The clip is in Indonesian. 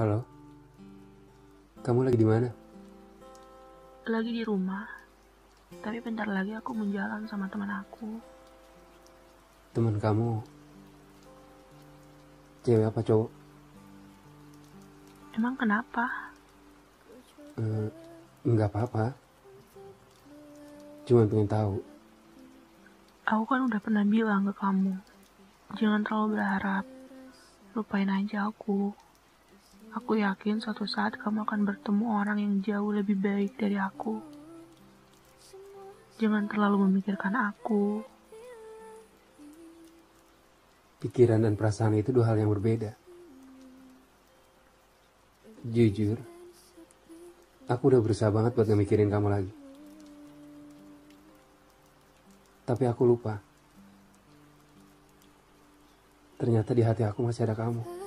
Halo. Kamu lagi di mana? Lagi di rumah. Tapi bentar lagi aku mau jalan sama teman aku. Teman kamu cewek apa cowok? Emang kenapa? Eh, nggak apa-apa. Cuma pengen tahu. Aku kan udah pernah bilang ke kamu. Jangan terlalu berharap. Lupain aja aku. Aku yakin suatu saat kamu akan bertemu orang yang jauh lebih baik dari aku. Jangan terlalu memikirkan aku. Pikiran dan perasaan itu dua hal yang berbeda. Jujur, aku udah berusaha banget buat ngemikirin kamu lagi. Tapi aku lupa. Ternyata di hati aku masih ada kamu.